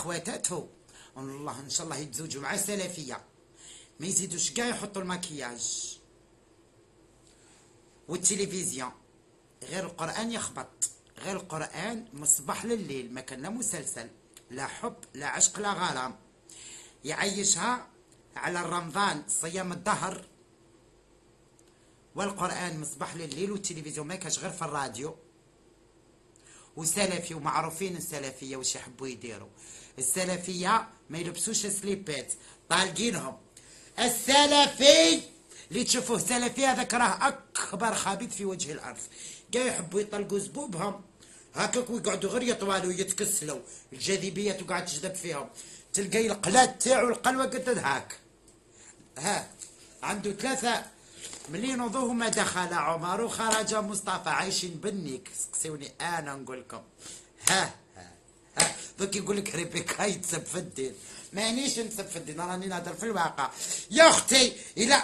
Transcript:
خواتاته والله إن شاء الله يتزوجوا مع سلفية. ما يزيدوش كاع يحطوا المكياج. والتلفزيون. غير القرآن يخبط. غير القرآن مصباح لليل ما كان لا مسلسل لا حب لا عشق لا غرام. يعيشها على رمضان صيام الدهر. والقرآن مصباح لليل والتلفزيون ما كاش غير في الراديو. وسلفي ومعروفين السلفية واش يحبوا يديروا. السلفية ما يلبسوش سليبات طالقينهم. السلفي اللي تشوفوه سلفي هذاك راه أكبر خبيث في وجه الأرض. كاع يحبوا يطلقوا زبوبهم؟ هكاك ويقعدوا غير يطوالوا ويتكسلوا الجاذبية تقعد تجذب فيهم. تلقاي القلاد تاعو القلوة قد هاك. ها عنده ثلاثة ملي نوضوه ما دخل. عمر وخرج مصطفى عايشين بنيك سقسيوني أنا نقول لكم ها ها ها. دوك يقول لك ريبيكا يتسب في الدين. مانيش نتسب في الدين. راني نهضر في الواقع. يا أختي إلى